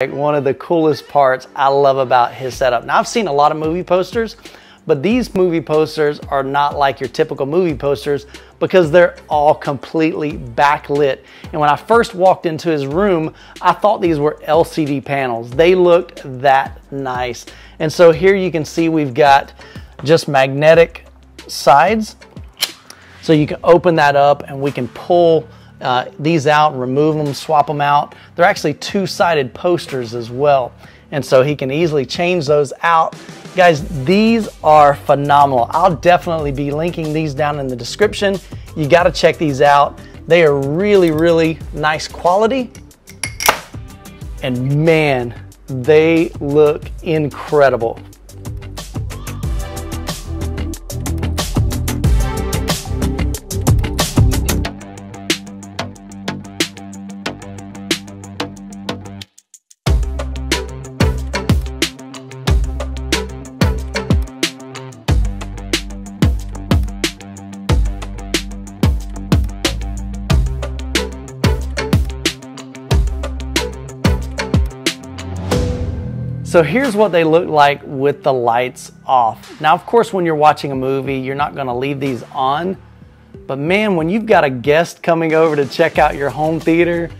One of the coolest parts I love about his setup. Now I've seen a lot of movie posters, but these movie posters are not like your typical movie posters because they're all completely backlit. And when I first walked into his room, I thought these were LCD panels. They looked that nice. And so here you can see we've got just magnetic sides. So you can open that up and we can pull uh, these out and remove them, swap them out. They're actually two-sided posters as well. And so he can easily change those out. Guys, these are phenomenal. I'll definitely be linking these down in the description. You gotta check these out. They are really, really nice quality. And man, they look incredible. So here's what they look like with the lights off. Now, of course, when you're watching a movie, you're not gonna leave these on, but man, when you've got a guest coming over to check out your home theater,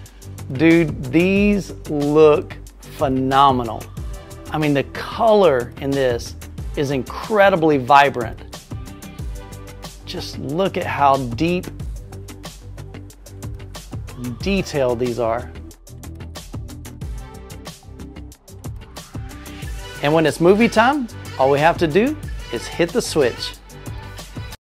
dude, these look phenomenal. I mean, the color in this is incredibly vibrant. Just look at how deep detailed these are. And when it's movie time, all we have to do is hit the switch.